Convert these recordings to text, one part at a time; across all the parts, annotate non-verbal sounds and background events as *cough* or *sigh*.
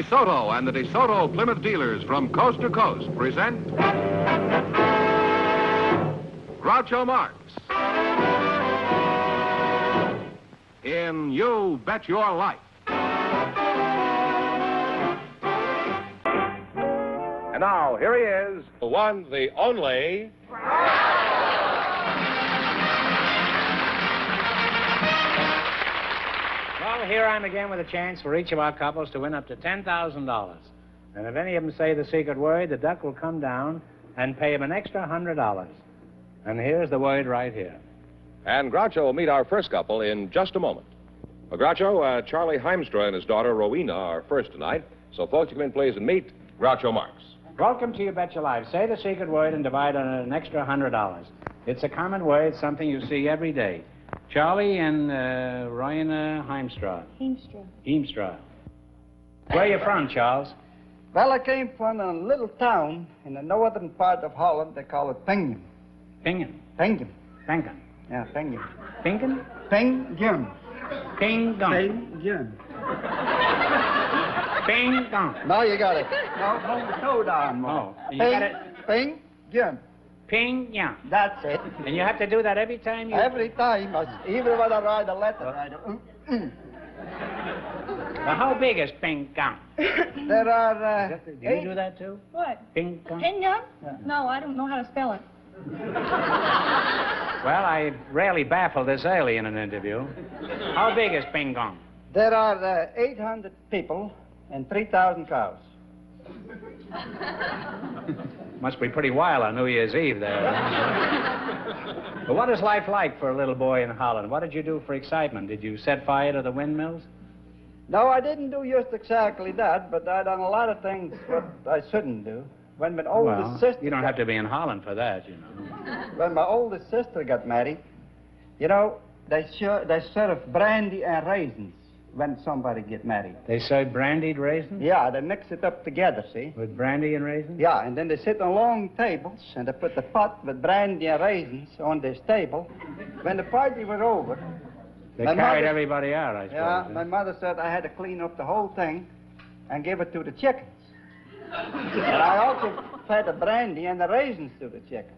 DeSoto and the DeSoto Plymouth dealers from coast to coast present Groucho Marx in You Bet Your Life. And now, here he is, the one, the only. Well, here I'm again with a chance for each of our couples to win up to $10,000. And if any of them say the secret word, the duck will come down and pay him an extra $100. And here's the word right here. And Groucho will meet our first couple in just a moment. Well, Groucho, uh, Charlie Heimstra and his daughter Rowena are first tonight. So, folks, you come in, please, and meet Groucho Marx. Welcome to You Bet Your Life. Say the secret word and divide on an extra $100. It's a common word, something you see every day. Charlie and uh, Rowena Heimstra. Heemstra. Heemstra. Where you from, Charles? Well, I came from a little town in the northern part of Holland. They call it Pingen. Pingen. Pingen. Pengen. Yeah, Pingen. Pingen? Pingen. Ping gong. Pingen. Ping gong. Now you got it. Now hold the toe down more. Oh, you got it. Pingen. Ping yang. That's it. And you have to do that every time you. Every time, even when I write a letter, I do. mm, mm. Well, how big is ping gong? *laughs* There are uh, Do you eight- do that too? What? Ping gong. Pinga? No, I don't know how to spell it. *laughs* Well, I rarely baffle this early in an interview. How big is ping gong? there are uh, 800 people and 3,000 cows. *laughs* Must be pretty wild on New Year's Eve there. *laughs* but what is life like for a little boy in Holland? What did you do for excitement? Did you set fire to the windmills? No, I didn't do just exactly that, but I done a lot of things what I shouldn't do. When my oldest well, sister, you don't got- have to be in Holland for that, you know. when my oldest sister got married, you know, they sure they serve brandy and raisins when somebody get married. They serve brandied raisins Yeah, they mix it up together, see? with brandy and raisins. Yeah, and then they sit on long tables and they put the pot with brandy and raisins on this table. When the party was over, They carried mother- everybody out, I suppose. yeah, my mother said I had to clean up the whole thing and give it to the chickens. and I also fed the brandy and the raisins to the chickens.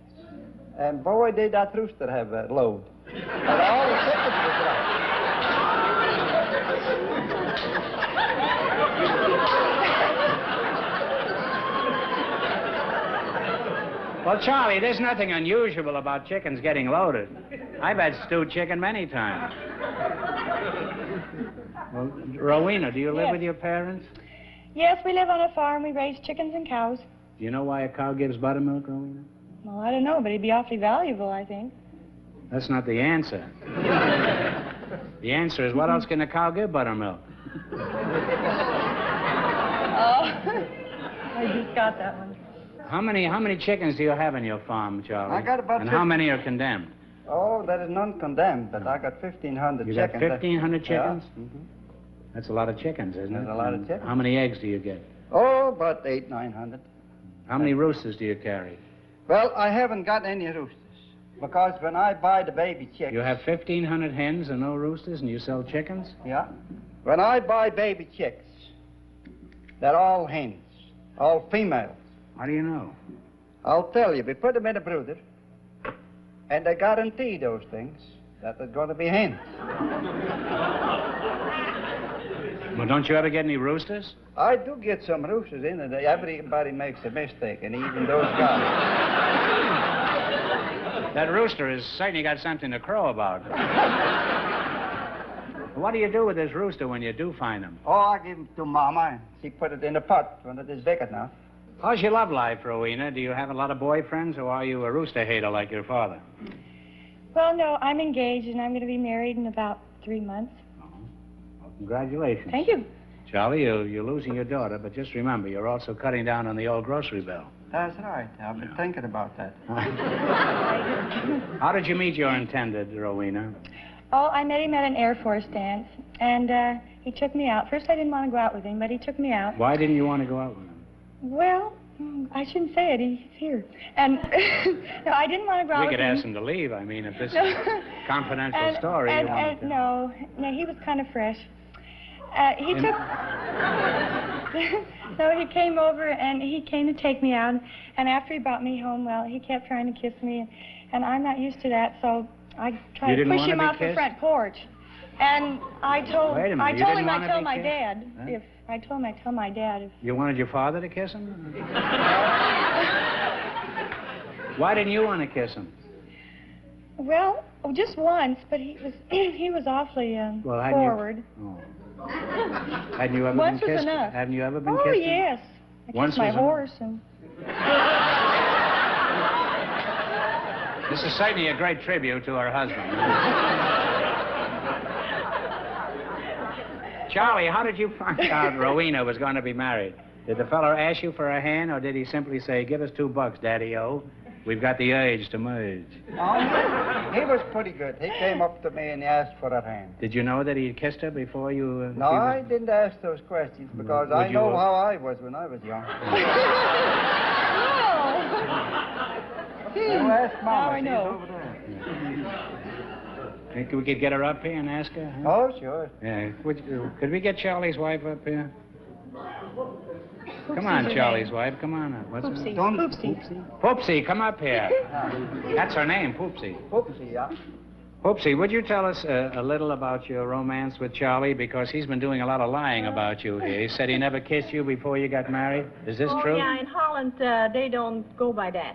And boy, did that rooster have a load. And all the chickens was right. Well, Charlie, there's nothing unusual about chickens getting loaded. I've had stewed chicken many times. Well, Rowena, do you live Yes. with your parents? Yes, we live on a farm. We raise chickens and cows. Do you know why a cow gives buttermilk, Rowena? Well, I don't know, but it'd be awfully valuable, I think. That's not the answer. the answer is what else can a cow give buttermilk? *laughs* Oh. *laughs* I just got that one. How many how many chickens do you have in your farm, Charlie? I got about And how many are condemned? Oh, that is none condemned, but I got 1,500 You got chickens. 1,500 chickens? Yeah. mhm. That's a lot of chickens, isn't That's it? a lot of chickens. How many eggs do you get? Oh, about eight, 900. How many roosters do you carry? Well, I haven't got any roosters because when I buy the baby chicks, You have 1,500 hens and no roosters, and you sell chickens? yeah, when I buy baby chicks, they're all hens, all females. How do you know? I'll tell you, we put them in a brooder, and they guarantee those things that they're going to be hens. *laughs* Well, don't you ever get any roosters? I do get some roosters in, and everybody makes a mistake, and even those guys. *laughs* That rooster has certainly got something to crow about. *laughs* what do you do with this rooster when you do find him? Oh, I give him to Mama, and she put it in a pot when it is big enough. How's your love life, Rowena? Do you have a lot of boyfriends, or are you a rooster hater like your father? Well, no, I'm engaged and I'm going to be married in about three months. Oh. Well, congratulations. Thank you. Charlie, you, you're losing your daughter, but just remember, you're also cutting down on the old grocery bill. That's right. I've been thinking about that. How did you meet your intended, Rowena? Oh, I met him at an Air Force dance, and uh, he took me out. First, I didn't want to go out with him, but he took me out. Why didn't you want to go out with him? Well, mm, I shouldn't say it. He's here. And *laughs* no, I didn't want to go out We could him. ask him to leave. I mean, if this is a confidential and, story, and, and to... no, no, he was kind of fresh. Uh, he In- took. *laughs* so he came over and he came to take me out. And after he brought me home, well, he kept trying to kiss me, and I'm not used to that, so I tried to push him off the front porch. And I told Wait a minute, I told him wanna I tell my kissed? dad Huh? if I told him I tell my dad if You wanted your father to kiss him? Why didn't you want to kiss him? well oh, just once, but he was *clears throat* he was awfully um, Well, hadn't you- forward. Oh. Hadn't you ever Once been was kissed? enough. Haven't you ever been oh kissed? yes, I Once kissed my was enough. horse and. This is certainly a great tribute to her husband. *laughs* Charlie, how did you find *laughs* out Rowena was going to be married? Did the fellow ask you for a hand, or did he simply say, "Give us two bucks, Daddy-O. We've got the age to merge"? Oh, he was pretty good. He came up to me and he asked for a hand. Did you know that he had kissed her before you? Uh, No, he I didn't ask those questions because Would I you, know how I was when I was young. *laughs* *laughs* You ask Now Mama. I she's know. Over. Think we could get her up here and ask her? huh? Oh, sure. Yeah. Would you- could we get Charlie's wife up here? Come on, Charlie's name. wife. Come on up. What's her Poopsie. Don't- Poopsie. Poopsie, come up here. That's her name, Poopsie. Oopsie, yeah. Poopsie, would you tell us uh, a little about your romance with Charlie? Because he's been doing a lot of lying about you here. He said he never kissed you before you got married. Is this oh, true? yeah, in Holland, uh, they don't go by that.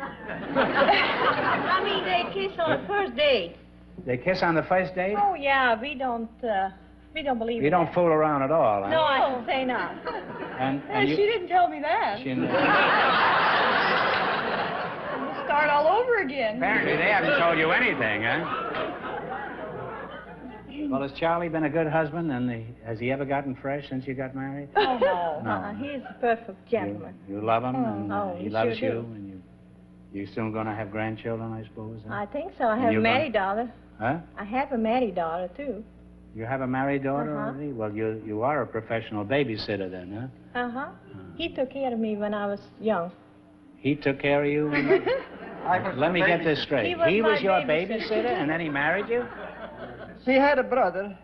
*laughs* I mean, they kiss on the first date. They kiss on the first date? Oh, yeah, we don't, uh, we don't believe You in don't fool around at all, huh? No, I should say not. And, and *laughs* she didn't tell me that. she- *laughs* Start all over again. apparently they haven't told you anything, huh? *laughs* Well, has Charlie been a good husband, and he, has he ever gotten fresh since you got married? Oh, no. No. Uh-uh, he's a perfect gentleman. You, you love him, Oh. and uh, he we loves sure you, do. and you, you soon going to have grandchildren, I suppose. Huh? I think so. I And have a you're married daughter. Huh? I have a married daughter, too. You have a married daughter Uh-huh. already? Well, you you are a professional babysitter then, huh? Uh-huh. He took care of me when I was young. He took care of you. when- *laughs* I was Let me get this straight. He was my your babysitter. babysitter, and then he married you. *laughs* She had a brother,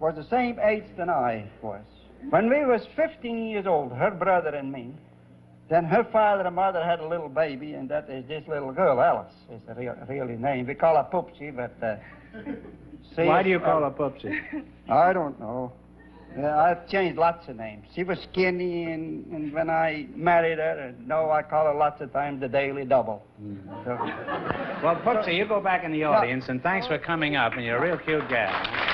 was the same age than I was. When we was 15 years old, her brother and me, then her father and mother had a little baby, and that is this little girl, Alice, is the real, really name. We call her Poopsie, but... Uh, she *laughs* Why do you call her Pupsy? *laughs* I don't know. Yeah, I've changed lots of names. She was skinny, and, and when I married her, and no, I call her lots of times the Daily Double. So, Well, Pupsy, you go back in the audience, and thanks for coming up, and you're a real cute gal.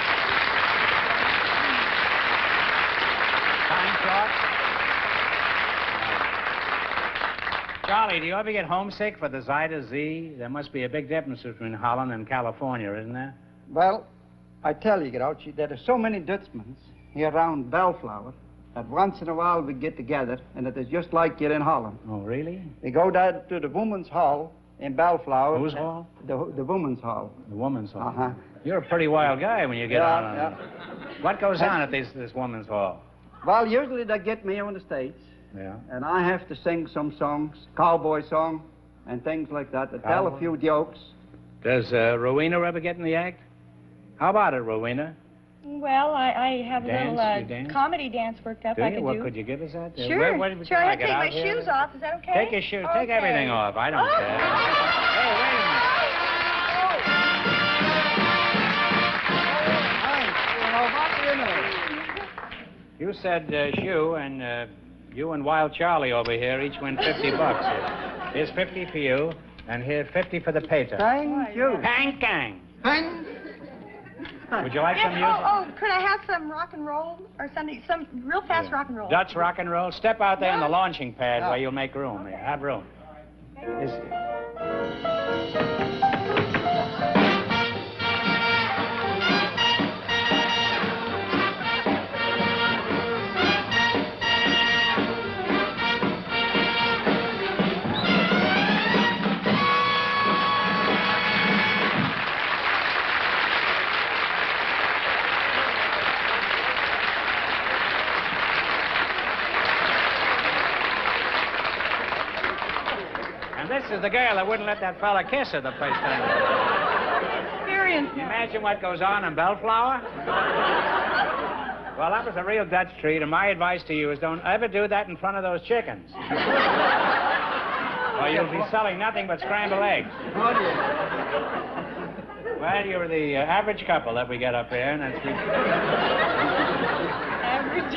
Charlie, do you ever get homesick for the Zuider Zee? There must be a big difference between Holland and California, isn't there? well, I tell you, Grouchy, there are so many Dutchmen here around Bellflower that once in a while we get together, and it is just like you're in Holland. Oh, really? We go down to the Women's Hall in Bellflower. Whose hall? The, the Women's Hall. The woman's hall. Uh-huh. You're a pretty wild guy when you get Yeah, out on yeah. What goes on at this, this woman's hall? Well, usually they get me on the stage, Yeah. and I have to sing some songs, cowboy song, and things like that, to tell a few jokes. Does uh, Rowena ever get in the act? How about it, Rowena? Well, I, I have Dance? a little You uh, dance? comedy dance worked up Do I you? could Well, do. could you give us that? Uh, Sure. where- where- sure, I can take my here? shoes off. Is that okay? Take your shoes. Take everything off. I don't Oh. care. Hey, wait a minute. You said uh, shoe, and uh, you and Wild Charlie over here each win 50 *laughs* bucks. Here. Here's 50 for you, and here's 50 for the pater. Thank you. Bang, gang. Thank Would you like some music? oh, oh, could I have some rock and roll or something? Some real fast rock and roll. Dutch rock and roll. Step out there on the launching pad Yeah. where oh. you'll make room. Here. Have room. Is- is the girl that wouldn't let that fella kiss her the first time. Experience. Imagine what goes on in Bellflower. Well, that was a real Dutch treat, and my advice to you is don't ever do that in front of those chickens. or you'll be selling nothing but scrambled eggs. Well, you're the uh, average couple that we get up here, and it's, Average.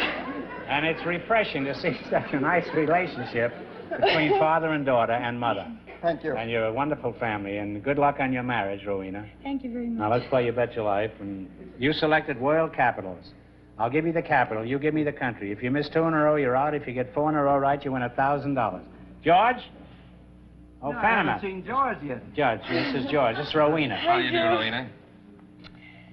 and it's refreshing to see *laughs* such a nice relationship between *laughs* father and daughter and mother. Thank you. And you're a wonderful family, and good luck on your marriage, Rowena. Thank you very much. Now, let's play You Bet Your Life. And you selected world capitals. I'll give you the capital. You give me the country. If you miss two in a row, you're out. If you get four in a row right, you win a $1,000. George? Oh, No, I Panama. haven't seen George yet. Judge, this is George. This is Rowena. How do you do, Rowena?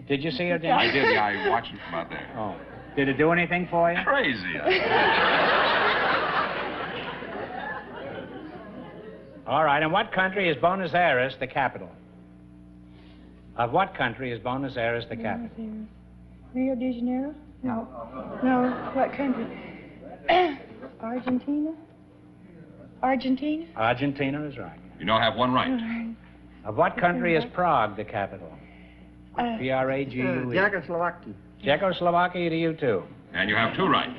Did you see her dance? I did. Yeah, I watched it from out there. Oh. Did it do anything for you? Crazy. *laughs* All right. And what country is Buenos Aires the capital? Of what country is Buenos Aires the capital? Aires. Rio de Janeiro? No. No. What country? *clears throat* Argentina? Argentina? Argentina is right. You don't have one right. Of what country is Prague the capital? Uh, P R A G Uh, U E. Czechoslovakia. Czechoslovakia to you, too. And you have two right.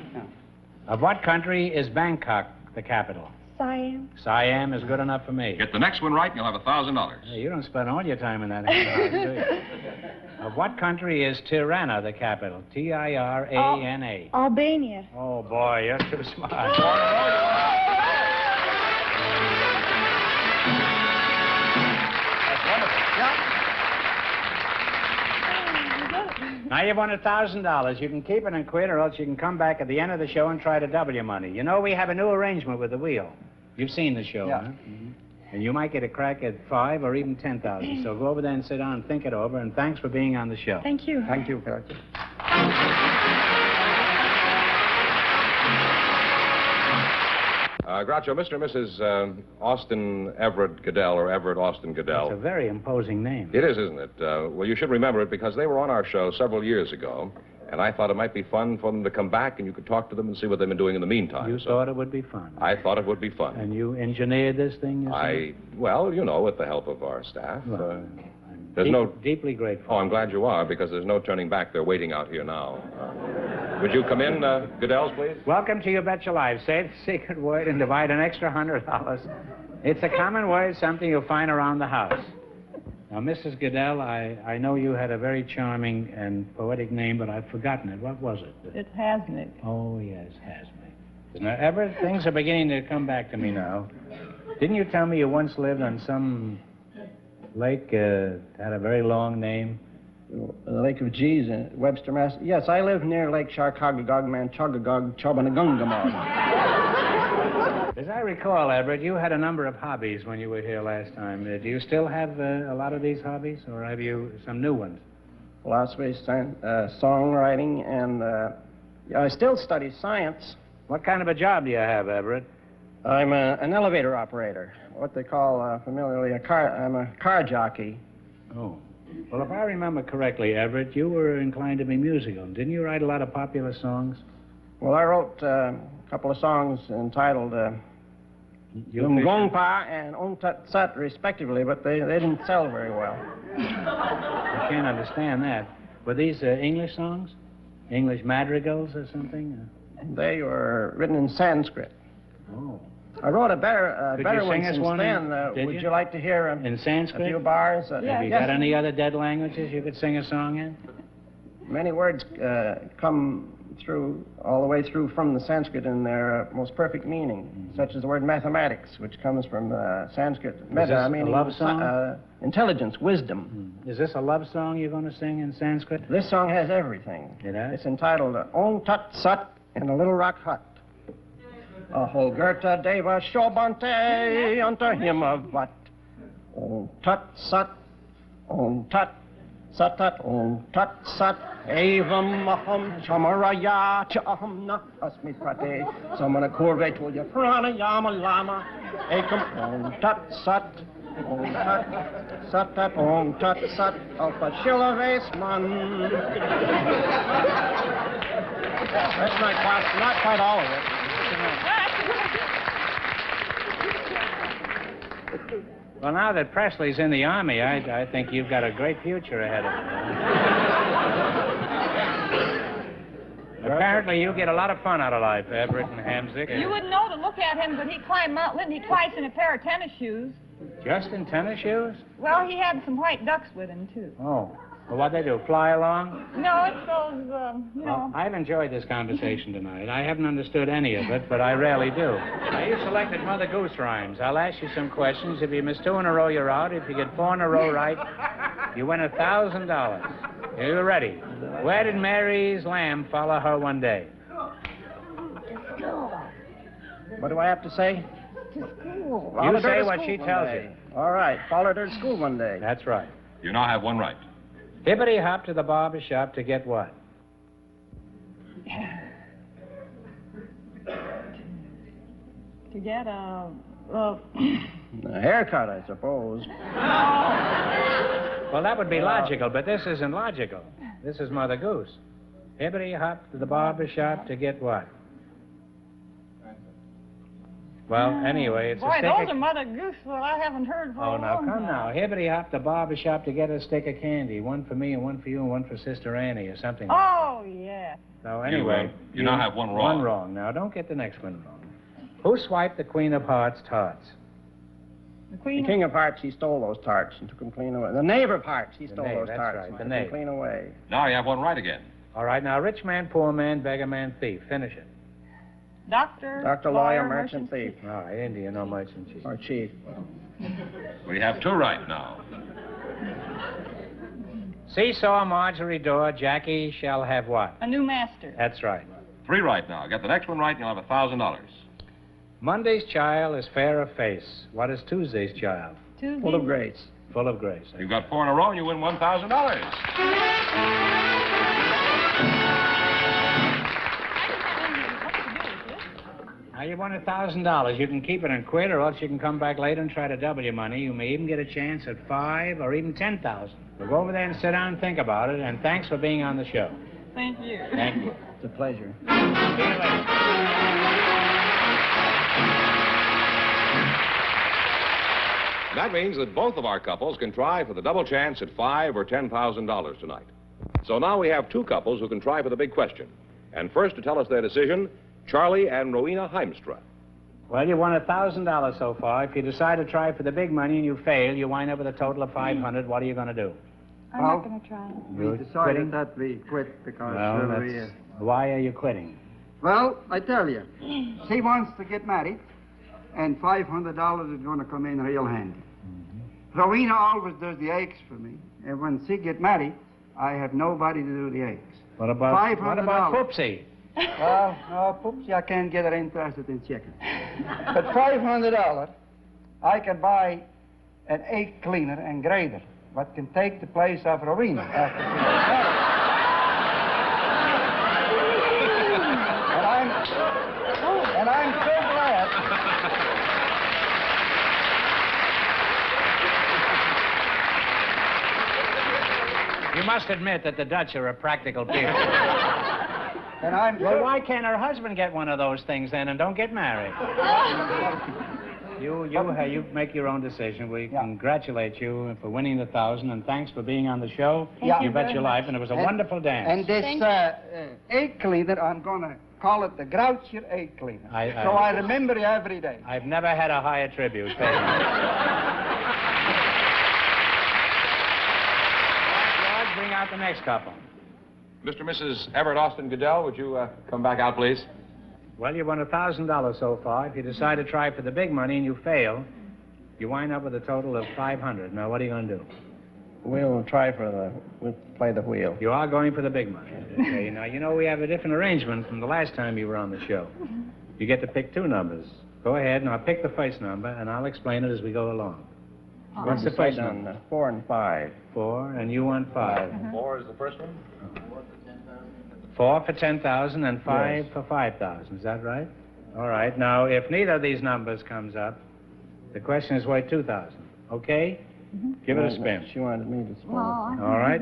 Of what country is Bangkok the capital? Siam? Siam is good enough for me. Get the next one right, and you'll have a thousand dollars. You don't spend all your time in that house, do you? *laughs* Of what country is Tirana the capital? T I R A N A. Albania? Oh, boy, you're too smart. Now you've won a thousand dollars. You can keep it and quit, or else you can come back at the end of the show and try to double your money. You know we have a new arrangement with the wheel. You've seen the show, Yeah. huh? Mm-hmm. And you might get a crack at five or even ten thousand. So go over there and sit down and think it over. And thanks for being on the show. Thank you. Thank you, George. Uh, Groucho, Mr. and Mrs. Uh, Austin Everett Goodell, or Everett Austin Goodell. It's a very imposing name. It is, isn't it? Uh, well, you should remember it because they were on our show several years ago, and I thought it might be fun for them to come back and you could talk to them and see what they've been doing in the meantime. You So thought it would be fun. I thought it would be fun. And you engineered this thing yourself? I, well, you know, with the help of our staff. Well, uh, there's deep- no- deeply grateful. oh, I'm glad you are because there's no turning back. They're waiting out here now. Uh, would you come in, uh, Goodells, please? Welcome to You Bet Your Life. Say the *laughs* secret word and divide an extra hundred dollars. It's a common word, something you'll find around the house. Now, Mrs. Goodell, I, I know you had a very charming and poetic name, but I've forgotten it. What was it? It hasn't it? Oh, yes, Hasme. Now, ever, things are beginning to come back to me now. Didn't you tell me you once lived on some lake uh, had a very long name? The Lake of Gees in Webster, Mass. Yes, I live near Lake Chargoggagoggmanchauggagoggchaubunagungamaugg. *laughs* As I recall, Everett, you had a number of hobbies when you were here last time. Uh, do you still have uh, a lot of these hobbies, or have you some new ones? Philosophy, science, uh, songwriting, and uh, I still study science. What kind of a job do you have, Everett? I'm a, an elevator operator, what they call uh, familiarly a car. I'm a car jockey. Oh. Well, if I remember correctly, Everett, you were inclined to be musical. Didn't you write a lot of popular songs? Well, I wrote uh, a couple of songs entitled uh, You Um Gongpa and Um Tut Sut, respectively, but they, they didn't sell very well. I can't understand that. Were these uh, English songs? English madrigals or something? They were written in Sanskrit. Oh. I wrote a better, uh, Could better you one sing us since one? then. Uh, Did would you? you? like to hear um, In a Sanskrit? few bars? Uh, Have you yes. got any other dead languages you could sing a song in? Many words uh, come through, all the way through from the Sanskrit in their uh, most perfect meaning, Mm-hmm. such as the word mathematics, which comes from uh, Sanskrit. this a meaning love song? Uh, intelligence, wisdom. Is this a love song you're going to sing in Sanskrit? This song has everything. It has? It's entitled uh, Om Tut Sut in a Little Rock Hut. Ahogurta Deva Shobante unto him of what? Om Tut Om Tut Sat Tut, Om Tut Sat, Evam Aham Chamaraya Chaham Na Asmi Prate, Samana Kurve Tulya Pranayama Lama, Ekam Om Tut Sat. Tut Sat Tut, Om Tut Sat, Alpha Shilaves Man. That's not quite, not quite all of it. Well, now that Presley's in the Army, I, I think you've got a great future ahead of you. Apparently, you get a lot of fun out of life, Everett and Hamsick. You wouldn't know to look at him, but he climbed Mount Lindley twice in a pair of tennis shoes. Just in tennis shoes? Well, he had some white ducks with him, too. Oh. Well, what they do? Fly along? No, it's those, um, you know. Well, I've enjoyed this conversation *laughs* tonight. I haven't understood any of it, but I rarely do. Now, you selected Mother Goose rhymes. I'll ask you some questions. If you miss two in a row, you're out. If you get four in a row right, you win a thousand dollars. Are you ready? Where did Mary's lamb follow her one day? To school. What do I have to say? To school. You say what she tells you. All right. Followed her to school one day. That's right. You now have one right. Hippity hop to the barber shop to get what? To get a, a *clears throat* A haircut, I suppose. Well, that would be logical, but this isn't logical. This is Mother Goose. Hippity hop to the barber shop to get what? Well, anyway, it's a boy, stick those of... are Mother Goose that I haven't heard for Oh, now come time. now. Hippity hop to barber shop to get a stick of candy. One for me and one for you and one for Sister Annie or something. like Oh, yeah. So anyway, uh, you now have one wrong. One wrong. Now don't get the next one wrong. Who swiped the Queen of Hearts tarts? The The king of hearts, he stole those tarts and took them clean away. The knave of hearts, he stole knave, those tarts right, and the took them clean away. Now you have one right again. All right, now rich man, poor man, beggar man, thief. Finish it. Doctor. Doctor, lawyer, merchant, thief, All right, Indian, no merchant chief. or chief. We have two right now. Seesaw, Margery Daw, Jackie shall have what? A new master. That's right. Three right now. Get the next one right, and you'll have a thousand dollars. Monday's child is fair of face. What is Tuesday's child? Tuesday. Full of grace. Full of grace. You've got four in a row, and you win one thousand dollars. Now you won a thousand dollars. You can keep it and quit, or else you can come back later and try to double your money. You may even get a chance at five or even ten thousand. So go over there and sit down and think about it. And thanks for being on the show. Thank you. Thank you. *laughs* It's a pleasure. See you later. That means that both of our couples can try for the double chance at five or ten thousand dollars tonight. So now we have two couples who can try for the big question. And first to tell us their decision, Charlie and Rowena Heimstra. Well, you won a thousand dollars so far. If you decide to try for the big money and you fail, you wind up with a total of five hundred. What are you going to do? I'm Well, not going to try. We You're decided quitting? that we quit because Well, uh, we, that's... uh, why are you quitting? Well, I tell you, she wants to get married, and five hundred dollars is going to come in real handy. Rowena always does the eggs for me, and when she get married, I have nobody to do the eggs. What about what about $500. Poopsie? *laughs* Ah, ah, well, no, Poopsie, I can't get her interested in chicken. *laughs* But five hundred dollars, I can buy an egg cleaner and grader, what can take the place of Rowena *laughs* after she gets married. and I'm, and I'm so glad. You must admit that the Dutch are a practical people. And I'm well, so, why can't her husband get one of those things then and don't get married? *laughs* You, you, uh, you make your own decision. We Yeah. congratulate you for winning the thousand, and thanks for being on the show. Yeah. you bet your life, and it was a And- wonderful dance. And this uh, uh, egg cleaner, I'm going to call it the Groucher egg cleaner. I- I- so I remember you every day. I've never had a higher tribute paid. *laughs* George, bring out the next couple. Mr. and Mrs. Everett Austin Goodell, would you uh, come back out, please? Well, you won a thousand dollars so far. If you decide to try for the big money and you fail, you wind up with a total of five hundred. Now, what are you going to do? We'll try for the. We'll play the wheel. You are going for the big money. Okay, now, you know we have a different arrangement from the last time you were on the show. You get to pick two numbers. Go ahead, and I'll pick the first number, and I'll explain it as we go along. What's the first Decide number? four and five. Four, and you want 5 Four is the first one? Four for ten thousand and five Yes. for five thousand. Is that right? All right. Now, if neither of these numbers comes up, the question is worth two thousand. Okay? Give it a spin. She wanted me to spin. All right.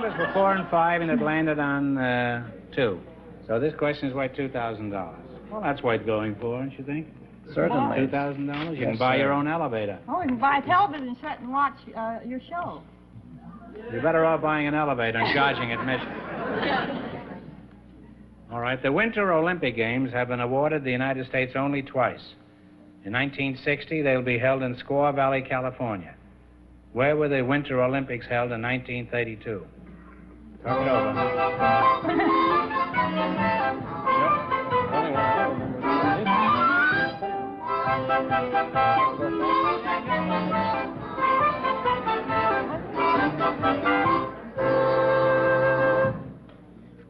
Numbers were four and five, and it landed on uh, two. So this question is worth two thousand dollars. Well, that's worth going for, don't you think? Certainly. Two thousand dollars. You Yes, can buy sir. your own elevator. Oh, you can buy a television set and watch uh, your show. You're better off buying an elevator and charging admission. *laughs* All right, the Winter Olympic Games have been awarded the United States only twice. In 1960, they'll be held in Squaw Valley, California. Where were the Winter Olympics held in 1932? It over. *laughs*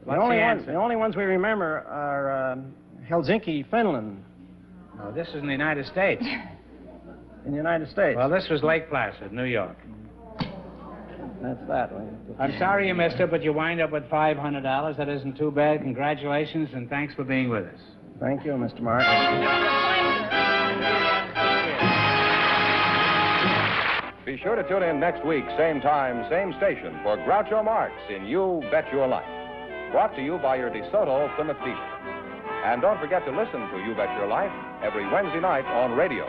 The only, ones, the only ones we remember are um, Helsinki, Finland, No, this is in the United States. *laughs* in the United States. Well, this was Lake Placid, New York. That's that way. I'm sorry you missed it, but you wind up with $500. That isn't too bad. Congratulations, and thanks for being with us. Thank you, Mr. Martin. Be sure to tune in next week, same time, same station, for Groucho Marx in You Bet Your Life. Brought to you by your DeSoto Plymouth dealer. And don't forget to listen to You Bet Your Life every Wednesday night on radio.